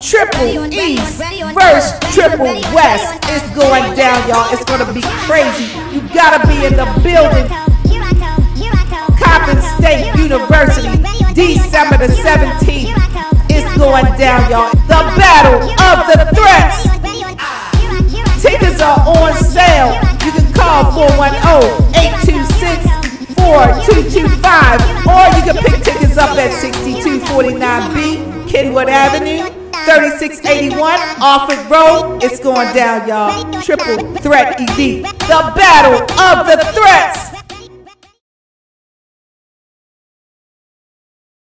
Triple East versus Triple West. It's going down, y'all. It's gonna be crazy. You gotta be in the building. Coppin State University, December the 17th. It's going down, y'all. The battle of the threats. Tickets are on sale. You can call 410-826-4225 or you can pick tickets up at 6249B Kenwood Avenue, 3681 Offord Road. It's going down, y'all. Triple Threat ED. The battle of the threats.